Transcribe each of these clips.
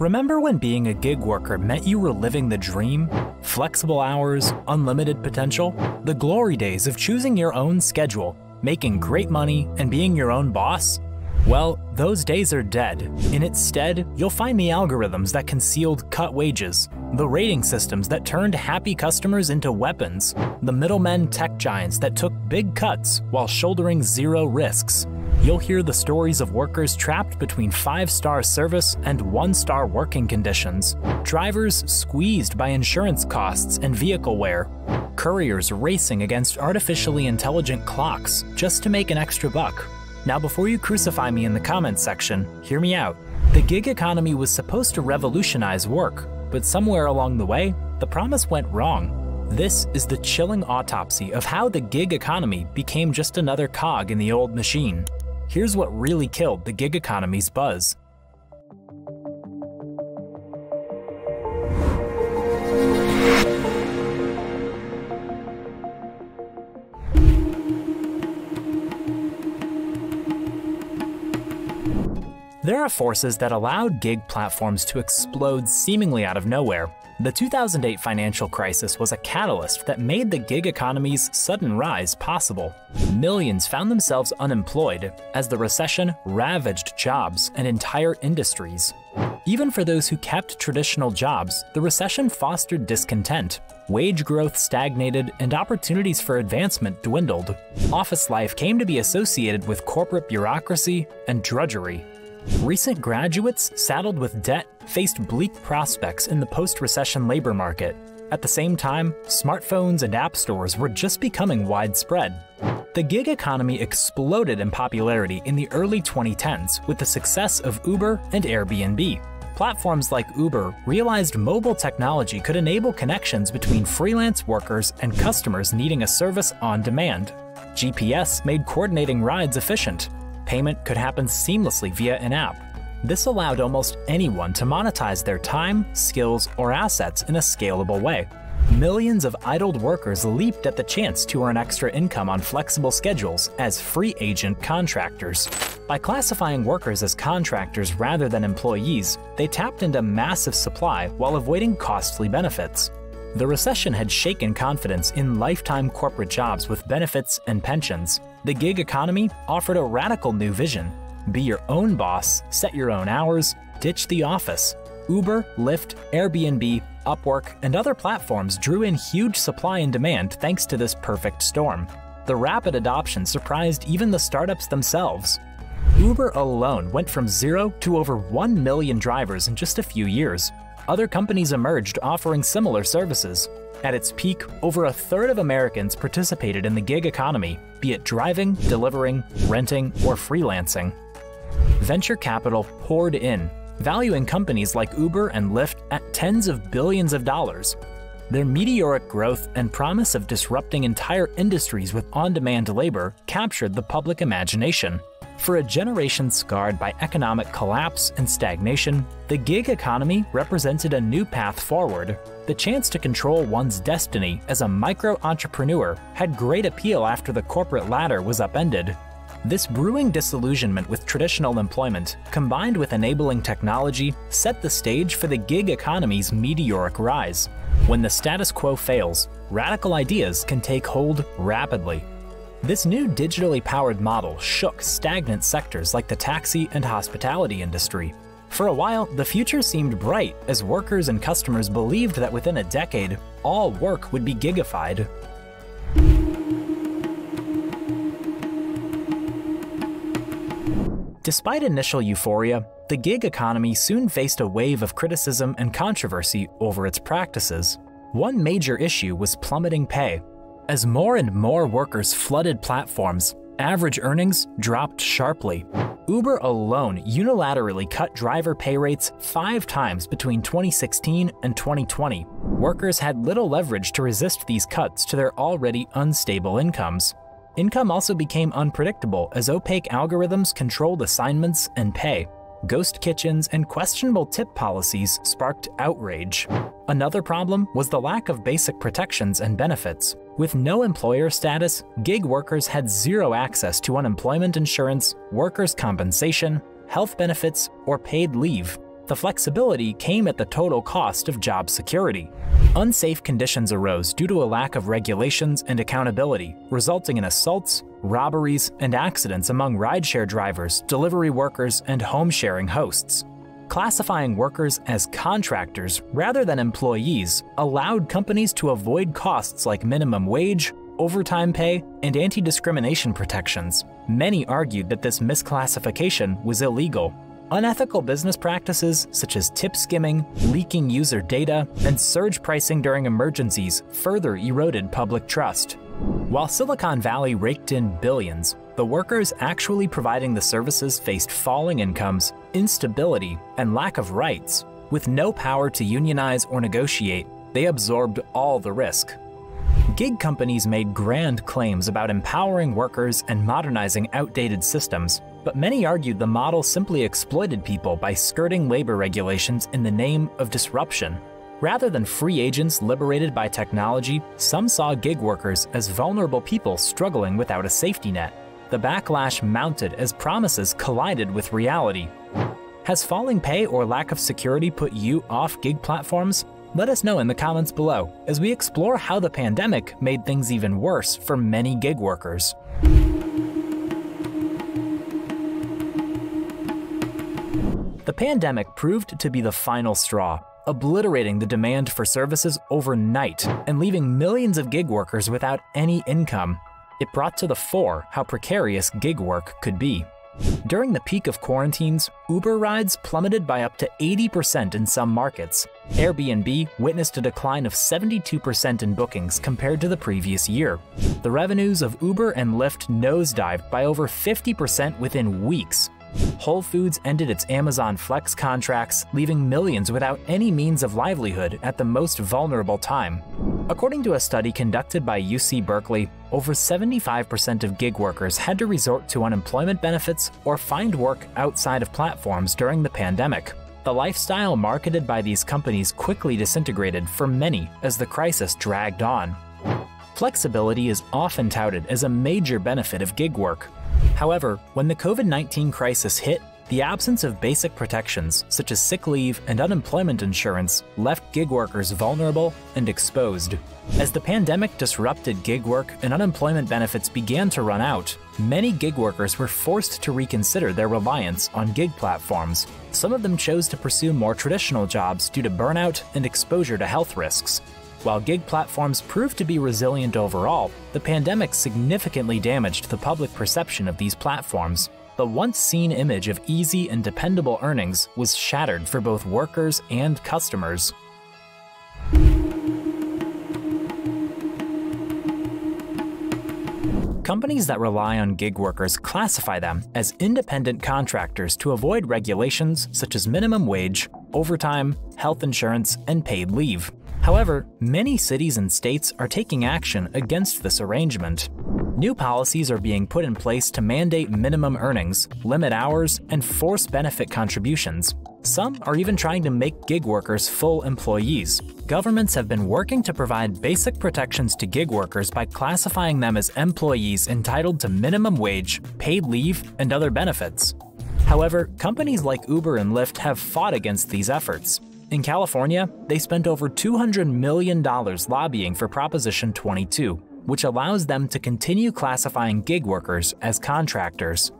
Remember when being a gig worker meant you were living the dream? Flexible hours, unlimited potential? The glory days of choosing your own schedule, making great money, and being your own boss? Well, those days are dead. In its stead, you'll find the algorithms that concealed cut wages, the rating systems that turned happy customers into weapons, the middlemen tech giants that took big cuts while shouldering zero risks, You'll hear the stories of workers trapped between five star service and one star working conditions, drivers squeezed by insurance costs and vehicle wear, couriers racing against artificially intelligent clocks just to make an extra buck. Now, before you crucify me in the comments section, hear me out. The gig economy was supposed to revolutionize work, but somewhere along the way, the promise went wrong. This is the chilling autopsy of how the gig economy became just another cog in the old machine. Here's what really killed the gig economy's buzz. There are forces that allowed gig platforms to explode seemingly out of nowhere, the 2008 financial crisis was a catalyst that made the gig economy's sudden rise possible. Millions found themselves unemployed as the recession ravaged jobs and entire industries. Even for those who kept traditional jobs, the recession fostered discontent. Wage growth stagnated and opportunities for advancement dwindled. Office life came to be associated with corporate bureaucracy and drudgery. Recent graduates saddled with debt faced bleak prospects in the post recession labor market. At the same time, smartphones and app stores were just becoming widespread. The gig economy exploded in popularity in the early 2010s with the success of Uber and Airbnb. Platforms like Uber realized mobile technology could enable connections between freelance workers and customers needing a service on demand. GPS made coordinating rides efficient, Payment could happen seamlessly via an app. This allowed almost anyone to monetize their time, skills, or assets in a scalable way. Millions of idled workers leaped at the chance to earn extra income on flexible schedules as free agent contractors. By classifying workers as contractors rather than employees, they tapped into massive supply while avoiding costly benefits. The recession had shaken confidence in lifetime corporate jobs with benefits and pensions. The gig economy offered a radical new vision be your own boss, set your own hours, ditch the office. Uber, Lyft, Airbnb, Upwork, and other platforms drew in huge supply and demand thanks to this perfect storm. The rapid adoption surprised even the startups themselves. Uber alone went from zero to over 1 million drivers in just a few years, other companies emerged offering similar services. At its peak, over a third of Americans participated in the gig economy, be it driving, delivering, renting, or freelancing. Venture capital poured in, valuing companies like Uber and Lyft at tens of billions of dollars. Their meteoric growth and promise of disrupting entire industries with on demand labor captured the public imagination. For a generation scarred by economic collapse and stagnation, the gig economy represented a new path forward. The chance to control one's destiny as a micro entrepreneur had great appeal after the corporate ladder was upended. This brewing disillusionment with traditional employment, combined with enabling technology, set the stage for the gig economy's meteoric rise. When the status quo fails, radical ideas can take hold rapidly. This new digitally powered model shook stagnant sectors like the taxi and hospitality industry. For a while, the future seemed bright as workers and customers believed that within a decade, all work would be gigified. Despite initial euphoria, the gig economy soon faced a wave of criticism and controversy over its practices. One major issue was plummeting pay, as more and more workers flooded platforms, average earnings dropped sharply. Uber alone unilaterally cut driver pay rates five times between 2016 and 2020. Workers had little leverage to resist these cuts to their already unstable incomes. Income also became unpredictable as opaque algorithms controlled assignments and pay. Ghost kitchens and questionable tip policies sparked outrage. Another problem was the lack of basic protections and benefits. With no employer status, gig workers had zero access to unemployment insurance, workers' compensation, health benefits, or paid leave. The flexibility came at the total cost of job security. Unsafe conditions arose due to a lack of regulations and accountability, resulting in assaults, robberies, and accidents among rideshare drivers, delivery workers, and home sharing hosts. Classifying workers as contractors rather than employees allowed companies to avoid costs like minimum wage, overtime pay, and anti discrimination protections. Many argued that this misclassification was illegal. Unethical business practices such as tip skimming, leaking user data, and surge pricing during emergencies further eroded public trust. While Silicon Valley raked in billions, the workers actually providing the services faced falling incomes, instability, and lack of rights. With no power to unionize or negotiate, they absorbed all the risk. Gig companies made grand claims about empowering workers and modernizing outdated systems, but many argued the model simply exploited people by skirting labor regulations in the name of disruption. Rather than free agents liberated by technology, some saw gig workers as vulnerable people struggling without a safety net. The backlash mounted as promises collided with reality. Has falling pay or lack of security put you off gig platforms? Let us know in the comments below as we explore how the pandemic made things even worse for many gig workers. The pandemic proved to be the final straw, obliterating the demand for services overnight and leaving millions of gig workers without any income. It brought to the fore how precarious gig work could be. During the peak of quarantines, Uber rides plummeted by up to 80% in some markets. Airbnb witnessed a decline of 72% in bookings compared to the previous year. The revenues of Uber and Lyft nosedived by over 50% within weeks. Whole Foods ended its Amazon Flex contracts, leaving millions without any means of livelihood at the most vulnerable time. According to a study conducted by UC Berkeley, over 75% of gig workers had to resort to unemployment benefits or find work outside of platforms during the pandemic. The lifestyle marketed by these companies quickly disintegrated for many as the crisis dragged on. Flexibility is often touted as a major benefit of gig work. However, when the COVID 19 crisis hit, the absence of basic protections, such as sick leave and unemployment insurance, left gig workers vulnerable and exposed. As the pandemic disrupted gig work and unemployment benefits began to run out, many gig workers were forced to reconsider their reliance on gig platforms. Some of them chose to pursue more traditional jobs due to burnout and exposure to health risks. While gig platforms proved to be resilient overall, the pandemic significantly damaged the public perception of these platforms. The once seen image of easy and dependable earnings was shattered for both workers and customers. Companies that rely on gig workers classify them as independent contractors to avoid regulations such as minimum wage, overtime, health insurance, and paid leave. However, many cities and states are taking action against this arrangement. New policies are being put in place to mandate minimum earnings, limit hours, and force benefit contributions. Some are even trying to make gig workers full employees. Governments have been working to provide basic protections to gig workers by classifying them as employees entitled to minimum wage, paid leave, and other benefits. However, companies like Uber and Lyft have fought against these efforts. In California, they spent over $200 million lobbying for Proposition 22, which allows them to continue classifying gig workers as contractors.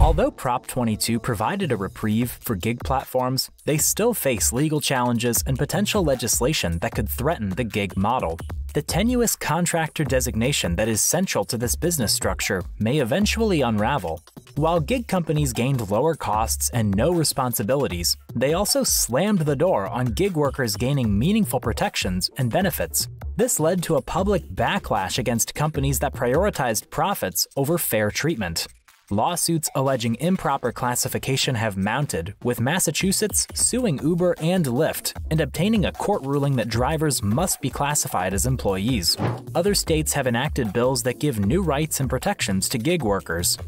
Although Prop 22 provided a reprieve for gig platforms, they still face legal challenges and potential legislation that could threaten the gig model. The tenuous contractor designation that is central to this business structure may eventually unravel. While gig companies gained lower costs and no responsibilities, they also slammed the door on gig workers gaining meaningful protections and benefits. This led to a public backlash against companies that prioritized profits over fair treatment. Lawsuits alleging improper classification have mounted, with Massachusetts suing Uber and Lyft and obtaining a court ruling that drivers must be classified as employees. Other states have enacted bills that give new rights and protections to gig workers.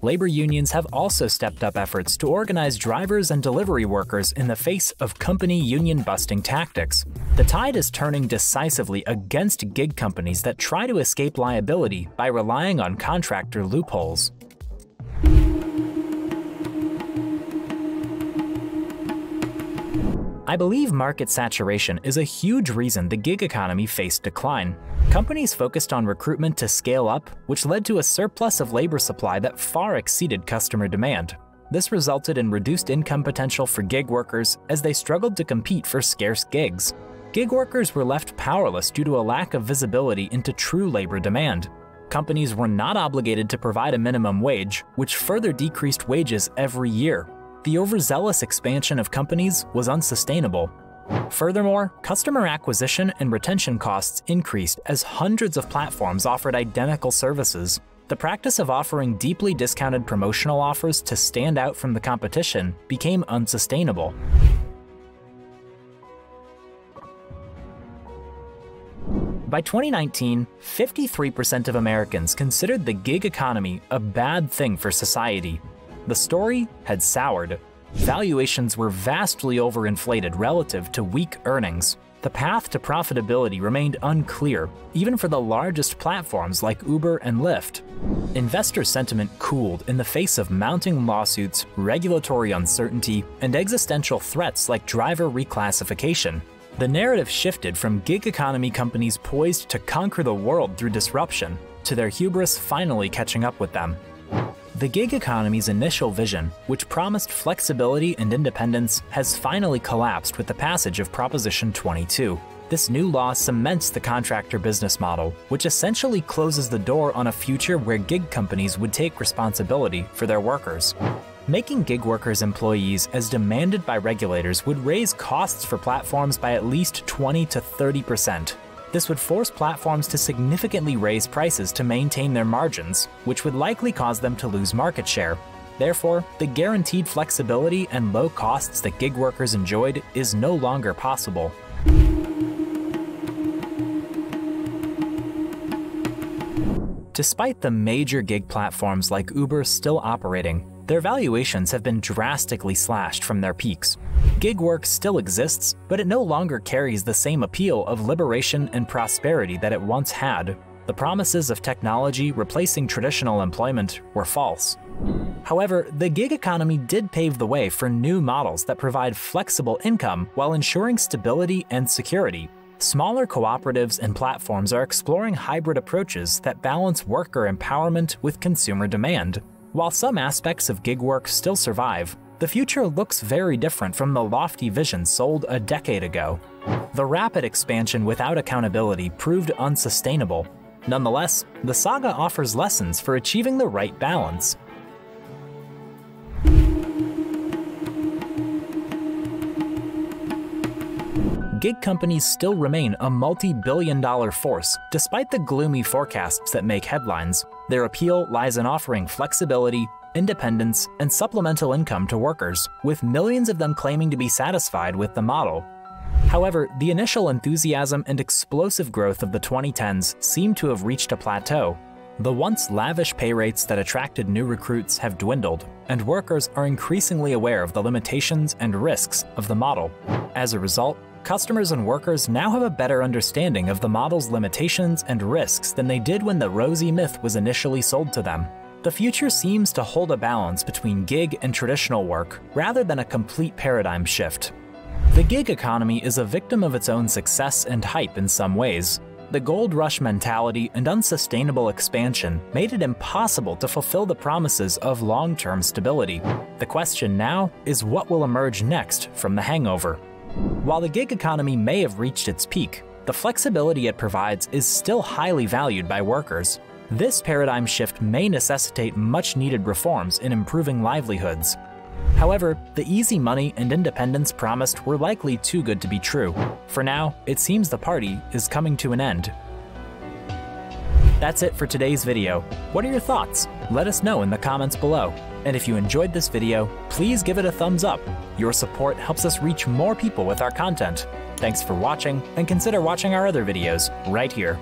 Labor unions have also stepped up efforts to organize drivers and delivery workers in the face of company union busting tactics. The tide is turning decisively against gig companies that try to escape liability by relying on contractor loopholes. I believe market saturation is a huge reason the gig economy faced decline. Companies focused on recruitment to scale up, which led to a surplus of labor supply that far exceeded customer demand. This resulted in reduced income potential for gig workers as they struggled to compete for scarce gigs. Gig workers were left powerless due to a lack of visibility into true labor demand. Companies were not obligated to provide a minimum wage, which further decreased wages every year. The overzealous expansion of companies was unsustainable. Furthermore, customer acquisition and retention costs increased as hundreds of platforms offered identical services. The practice of offering deeply discounted promotional offers to stand out from the competition became unsustainable. By 2019, 53% of Americans considered the gig economy a bad thing for society. The story had soured. Valuations were vastly overinflated relative to weak earnings. The path to profitability remained unclear, even for the largest platforms like Uber and Lyft. Investor sentiment cooled in the face of mounting lawsuits, regulatory uncertainty, and existential threats like driver reclassification. The narrative shifted from gig economy companies poised to conquer the world through disruption to their hubris finally catching up with them. The gig economy's initial vision, which promised flexibility and independence, has finally collapsed with the passage of Proposition 22. This new law cements the contractor business model, which essentially closes the door on a future where gig companies would take responsibility for their workers. Making gig workers employees as demanded by regulators would raise costs for platforms by at least 20 to 30 percent. This would force platforms to significantly raise prices to maintain their margins, which would likely cause them to lose market share. Therefore, the guaranteed flexibility and low costs that gig workers enjoyed is no longer possible. Despite the major gig platforms like Uber still operating, their valuations have been drastically slashed from their peaks. Gig work still exists, but it no longer carries the same appeal of liberation and prosperity that it once had. The promises of technology replacing traditional employment were false. However, the gig economy did pave the way for new models that provide flexible income while ensuring stability and security. Smaller cooperatives and platforms are exploring hybrid approaches that balance worker empowerment with consumer demand. While some aspects of gig work still survive, the future looks very different from the lofty vision sold a decade ago. The rapid expansion without accountability proved unsustainable. Nonetheless, the saga offers lessons for achieving the right balance. gig companies still remain a multi billion dollar force, despite the gloomy forecasts that make headlines. Their appeal lies in offering flexibility, independence, and supplemental income to workers, with millions of them claiming to be satisfied with the model. However, the initial enthusiasm and explosive growth of the 2010s seem to have reached a plateau. The once lavish pay rates that attracted new recruits have dwindled, and workers are increasingly aware of the limitations and risks of the model. As a result, customers and workers now have a better understanding of the model's limitations and risks than they did when the rosy myth was initially sold to them. The future seems to hold a balance between gig and traditional work, rather than a complete paradigm shift. The gig economy is a victim of its own success and hype in some ways. The gold rush mentality and unsustainable expansion made it impossible to fulfill the promises of long term stability. The question now is what will emerge next from the hangover? While the gig economy may have reached its peak, the flexibility it provides is still highly valued by workers. This paradigm shift may necessitate much needed reforms in improving livelihoods. However, the easy money and independence promised were likely too good to be true. For now, it seems the party is coming to an end. That's it for today's video. What are your thoughts? Let us know in the comments below. And if you enjoyed this video, please give it a thumbs up. Your support helps us reach more people with our content. Thanks for watching, and consider watching our other videos right here.